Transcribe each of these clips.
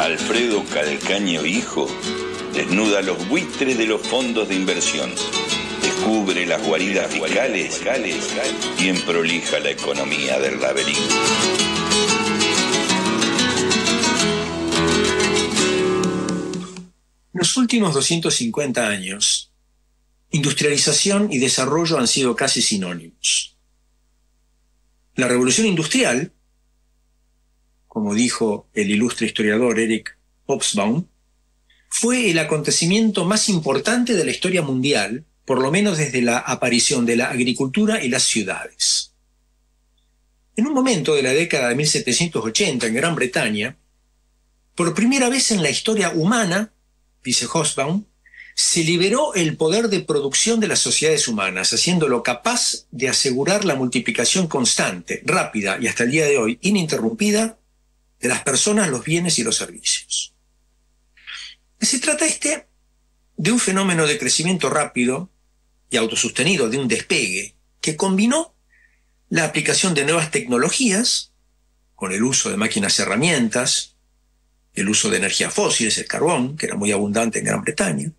Alfredo Calcaño Hijo desnuda los buitres de los fondos de inversión, descubre las guaridas fiscales y prolija la economía del laberinto. En los últimos 250 años, industrialización y desarrollo han sido casi sinónimos. La revolución industrial, como dijo el ilustre historiador Eric Hobsbawm, fue el acontecimiento más importante de la historia mundial, por lo menos desde la aparición de la agricultura y las ciudades. En un momento de la década de 1780 en Gran Bretaña, por primera vez en la historia humana, dice Hobsbawm, se liberó el poder de producción de las sociedades humanas, haciéndolo capaz de asegurar la multiplicación constante, rápida y hasta el día de hoy ininterrumpida de las personas, los bienes y los servicios. Se trata este de un fenómeno de crecimiento rápido y autosostenido, de un despegue, que combinó la aplicación de nuevas tecnologías, con el uso de máquinas y herramientas, el uso de energías fósiles, el carbón, que era muy abundante en Gran Bretaña,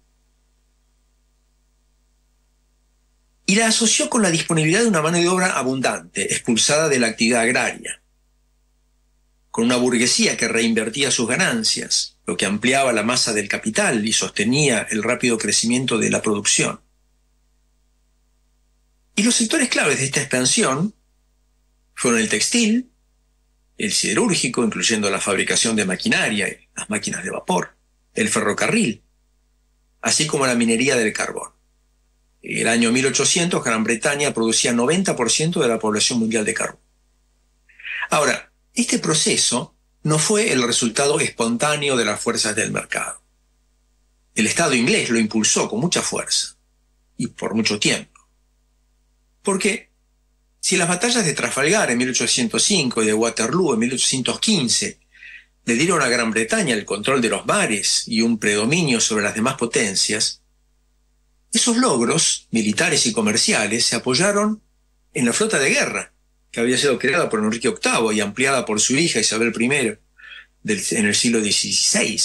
y la asoció con la disponibilidad de una mano de obra abundante, expulsada de la actividad agraria, con una burguesía que reinvertía sus ganancias, lo que ampliaba la masa del capital y sostenía el rápido crecimiento de la producción. Y los sectores claves de esta expansión fueron el textil, el siderúrgico, incluyendo la fabricación de maquinaria y las máquinas de vapor, el ferrocarril, así como la minería del carbón. El año 1800, Gran Bretaña producía 90% de la población mundial de carbón. Ahora, este proceso no fue el resultado espontáneo de las fuerzas del mercado. El Estado inglés lo impulsó con mucha fuerza y por mucho tiempo. Porque si las batallas de Trafalgar en 1805 y de Waterloo en 1815 le dieron a Gran Bretaña el control de los mares y un predominio sobre las demás potencias, esos logros militares y comerciales se apoyaron en la flota de guerra, que había sido creada por Enrique VIII y ampliada por su hija Isabel I en el siglo XVI.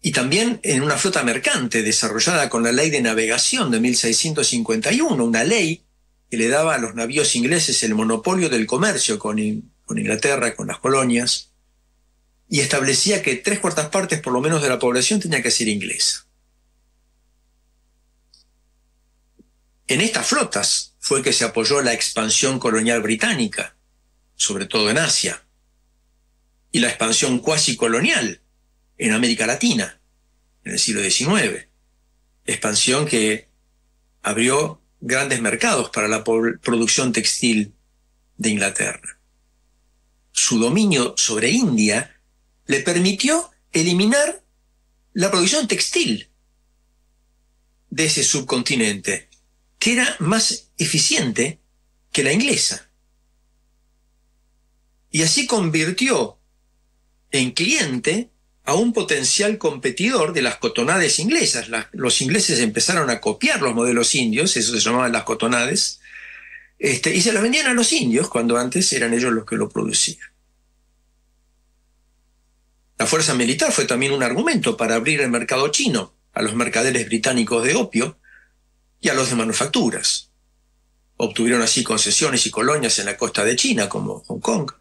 Y también en una flota mercante desarrollada con la ley de navegación de 1651, una ley que le daba a los navíos ingleses el monopolio del comercio con, con Inglaterra, con las colonias, y establecía que tres cuartas partes por lo menos de la población tenía que ser inglesa. En estas flotas fue que se apoyó la expansión colonial británica, sobre todo en Asia, y la expansión cuasi colonial en América Latina, en el siglo XIX. Expansión que abrió grandes mercados para la producción textil de Inglaterra. Su dominio sobre India le permitió eliminar la producción textil de ese subcontinente que era más eficiente que la inglesa. Y así convirtió en cliente a un potencial competidor de las cotonades inglesas. los ingleses empezaron a copiar los modelos indios, eso se llamaban las cotonades, este, y se las vendían a los indios cuando antes eran ellos los que lo producían. La fuerza militar fue también un argumento para abrir el mercado chino a los mercaderes británicos de opio, y a los de manufacturas. Obtuvieron así concesiones y colonias en la costa de China, como Hong Kong.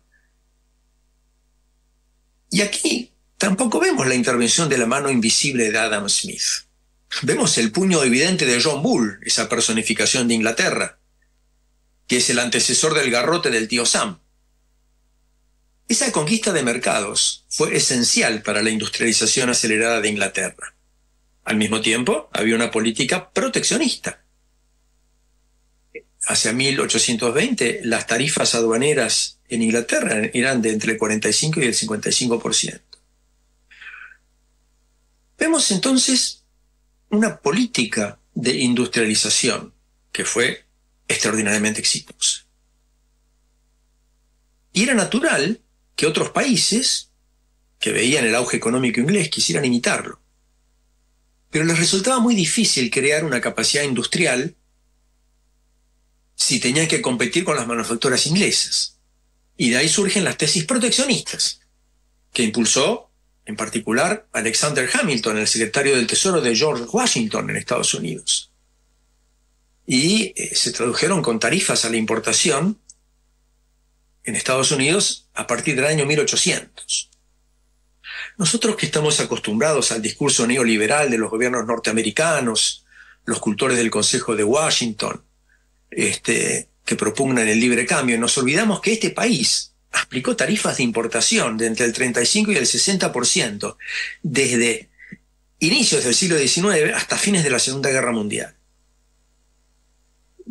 Y aquí tampoco vemos la intervención de la mano invisible de Adam Smith. Vemos el puño evidente de John Bull, esa personificación de Inglaterra, que es el antecesor del garrote del tío Sam. Esa conquista de mercados fue esencial para la industrialización acelerada de Inglaterra. Al mismo tiempo, había una política proteccionista. Hacia 1820, las tarifas aduaneras en Inglaterra eran de entre el 45 y el 55%. Vemos entonces una política de industrialización que fue extraordinariamente exitosa. Y era natural que otros países que veían el auge económico inglés quisieran imitarlo pero les resultaba muy difícil crear una capacidad industrial si tenían que competir con las manufacturas inglesas. Y de ahí surgen las tesis proteccionistas, que impulsó en particular Alexander Hamilton, el secretario del Tesoro de George Washington en Estados Unidos. Y eh, se tradujeron con tarifas a la importación en Estados Unidos a partir del año 1800. Nosotros que estamos acostumbrados al discurso neoliberal de los gobiernos norteamericanos, los cultores del Consejo de Washington, este, que propugnan el libre cambio, nos olvidamos que este país aplicó tarifas de importación de entre el 35 y el 60% desde inicios del siglo XIX hasta fines de la Segunda Guerra Mundial.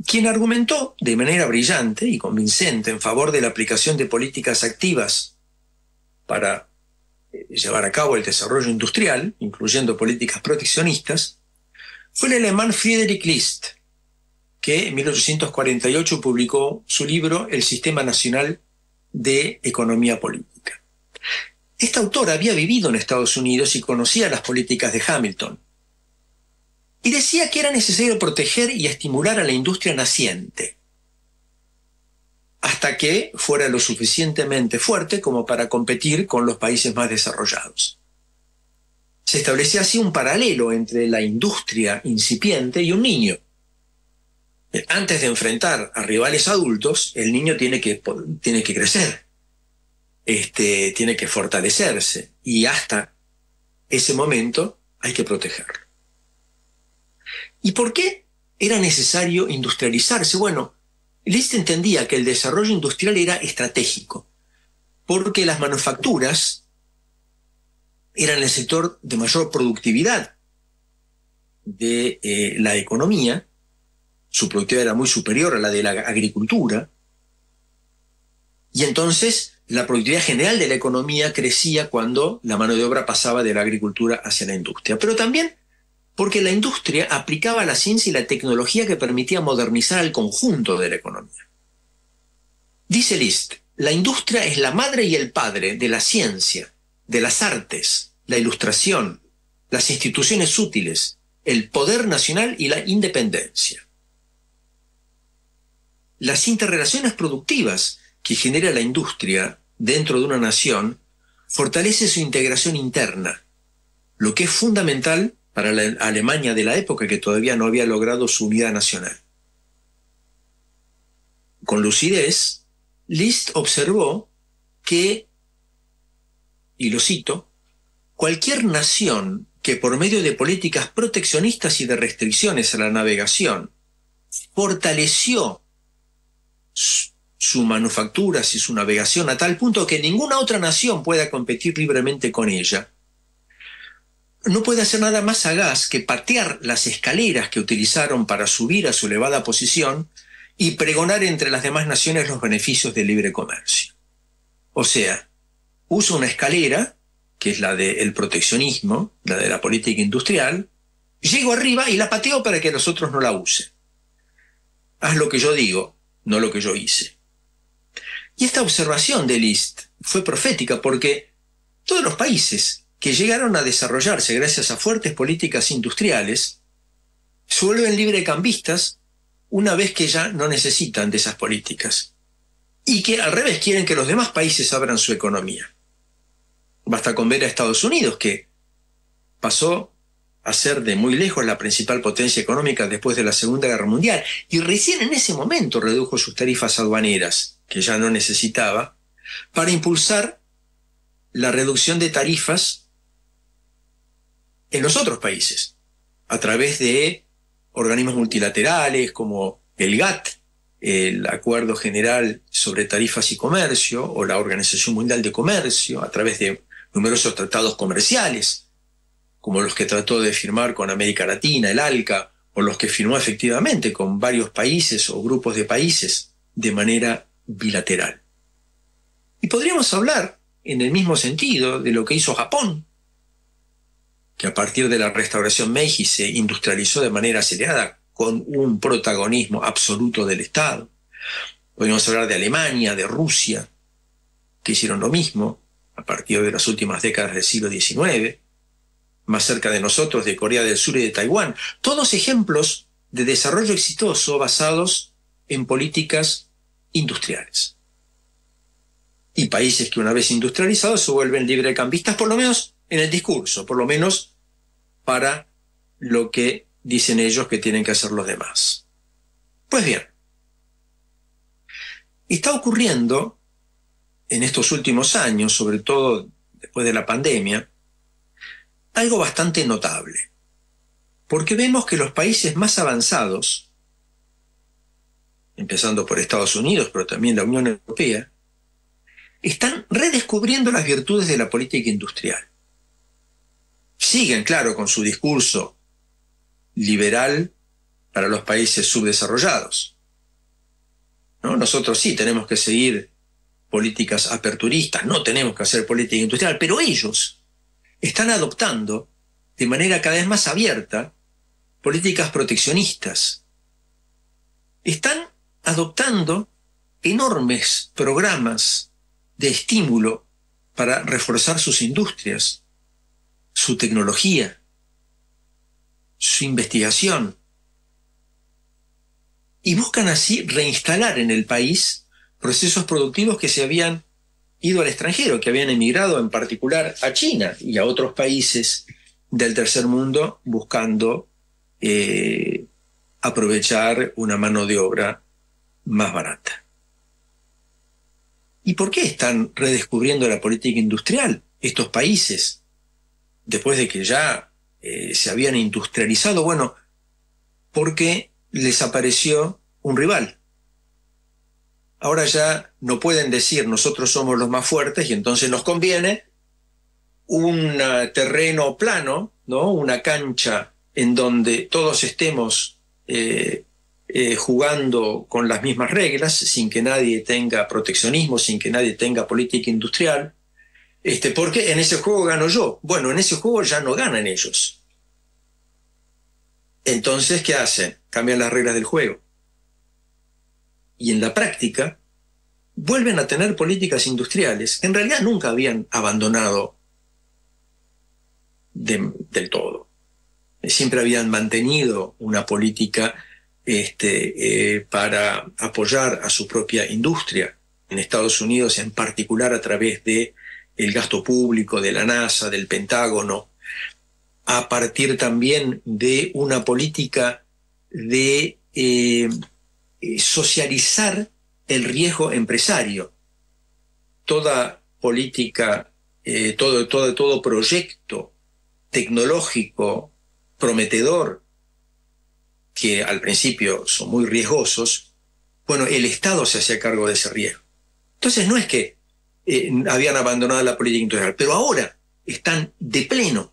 Quien argumentó de manera brillante y convincente en favor de la aplicación de políticas activas para llevar a cabo el desarrollo industrial, incluyendo políticas proteccionistas, fue el alemán Friedrich List, que en 1848 publicó su libro El Sistema Nacional de Economía Política. Esta autora había vivido en Estados Unidos y conocía las políticas de Hamilton. Y decía que era necesario proteger y estimular a la industria naciente, hasta que fuera lo suficientemente fuerte como para competir con los países más desarrollados. Se establecía así un paralelo entre la industria incipiente y un niño. Antes de enfrentar a rivales adultos, el niño tiene que, tiene que crecer, este, tiene que fortalecerse y hasta ese momento hay que protegerlo. ¿Y por qué era necesario industrializarse? Bueno, List entendía que el desarrollo industrial era estratégico, porque las manufacturas eran el sector de mayor productividad de eh, la economía su productividad era muy superior a la de la agricultura, y entonces la productividad general de la economía crecía cuando la mano de obra pasaba de la agricultura hacia la industria. Pero también porque la industria aplicaba la ciencia y la tecnología que permitía modernizar al conjunto de la economía. Dice List, la industria es la madre y el padre de la ciencia, de las artes, la ilustración, las instituciones útiles, el poder nacional y la independencia las interrelaciones productivas que genera la industria dentro de una nación fortalece su integración interna, lo que es fundamental para la Alemania de la época que todavía no había logrado su unidad nacional. Con lucidez, List observó que, y lo cito, cualquier nación que por medio de políticas proteccionistas y de restricciones a la navegación fortaleció su manufacturas y su navegación a tal punto que ninguna otra nación pueda competir libremente con ella, no puede hacer nada más sagaz que patear las escaleras que utilizaron para subir a su elevada posición y pregonar entre las demás naciones los beneficios del libre comercio. O sea, usa una escalera, que es la del proteccionismo, la de la política industrial, llego arriba y la pateo para que los otros no la usen. Haz lo que yo digo, no lo que yo hice. Y esta observación de Liszt fue profética porque todos los países que llegaron a desarrollarse gracias a fuertes políticas industriales se vuelven librecambistas una vez que ya no necesitan de esas políticas y que al revés quieren que los demás países abran su economía. Basta con ver a Estados Unidos que pasó a ser de muy lejos la principal potencia económica después de la Segunda Guerra Mundial, y recién en ese momento redujo sus tarifas aduaneras, que ya no necesitaba, para impulsar la reducción de tarifas en los otros países, a través de organismos multilaterales como el GATT, el Acuerdo General sobre Tarifas y Comercio, o la Organización Mundial de Comercio, a través de numerosos tratados comerciales como los que trató de firmar con América Latina, el ALCA, o los que firmó efectivamente con varios países o grupos de países de manera bilateral. Y podríamos hablar en el mismo sentido de lo que hizo Japón, que a partir de la restauración Meiji se industrializó de manera acelerada con un protagonismo absoluto del Estado. Podríamos hablar de Alemania, de Rusia, que hicieron lo mismo a partir de las últimas décadas del siglo XIX más cerca de nosotros, de Corea del Sur y de Taiwán. Todos ejemplos de desarrollo exitoso basados en políticas industriales. y países que una vez industrializados se vuelven librecambistas, por lo menos en el discurso, por lo menos para lo que dicen ellos que tienen que hacer los demás. Pues bien, está ocurriendo en estos últimos años, sobre todo después de la pandemia, algo bastante notable. Porque vemos que los países más avanzados, empezando por Estados Unidos, pero también la Unión Europea, están redescubriendo las virtudes de la política industrial. Siguen, claro, con su discurso liberal para los países subdesarrollados. ¿No? Nosotros sí tenemos que seguir políticas aperturistas, no tenemos que hacer política industrial, pero ellos están adoptando de manera cada vez más abierta políticas proteccionistas. Están adoptando enormes programas de estímulo para reforzar sus industrias, su tecnología, su investigación. Y buscan así reinstalar en el país procesos productivos que se habían ido al extranjero, que habían emigrado en particular a China y a otros países del tercer mundo buscando eh, aprovechar una mano de obra más barata. ¿Y por qué están redescubriendo la política industrial estos países? Después de que ya eh, se habían industrializado, bueno, porque les apareció un rival. Ahora ya no pueden decir nosotros somos los más fuertes y entonces nos conviene un eh, terreno plano, ¿no? Una cancha en donde todos estemos eh, eh, jugando con las mismas reglas, sin que nadie tenga proteccionismo, sin que nadie tenga política industrial, este, porque en ese juego gano yo. Bueno, en ese juego ya no ganan ellos. Entonces, ¿qué hacen? Cambian las reglas del juego. Y en la práctica, vuelven a tener políticas industriales que en realidad nunca habían abandonado del todo. Siempre habían mantenido una política este, eh, para apoyar a su propia industria en Estados Unidos, en particular a través de el gasto público de la NASA, del Pentágono, a partir también de una política de eh, eh, socializar el riesgo empresario. Toda política, todo, todo, todo proyecto tecnológico prometedor que al principio son muy riesgosos, bueno, el Estado se hacía cargo de ese riesgo. Entonces no es que eh, habían abandonado la política industrial, pero ahora están de pleno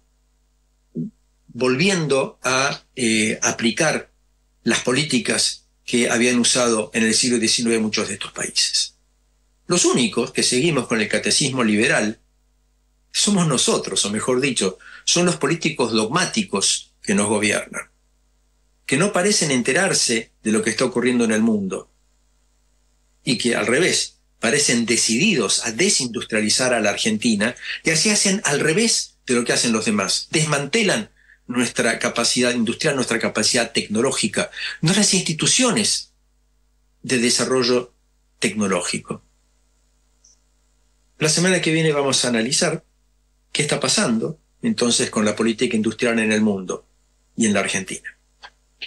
volviendo a eh, aplicar las políticas que habían usado en el siglo XIX muchos de estos países. Los únicos que seguimos con el catecismo liberal somos nosotros, o mejor dicho, son los políticos dogmáticos que nos gobiernan que no parecen enterarse de lo que está ocurriendo en el mundo y que al revés parecen decididos a desindustrializar a la Argentina y así hacen al revés de lo que hacen los demás. Desmantelan nuestra capacidad industrial, nuestra capacidad tecnológica, nuestras instituciones de desarrollo tecnológico. La semana que viene vamos a analizar qué está pasando entonces con la política industrial en el mundo y en la Argentina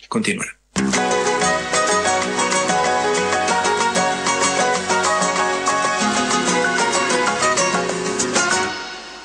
continuar.